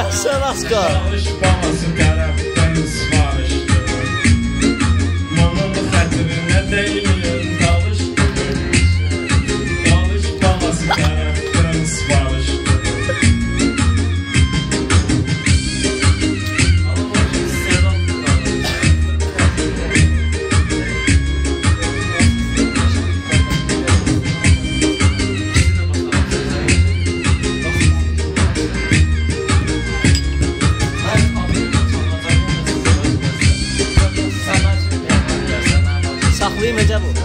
essa, lascada. में जब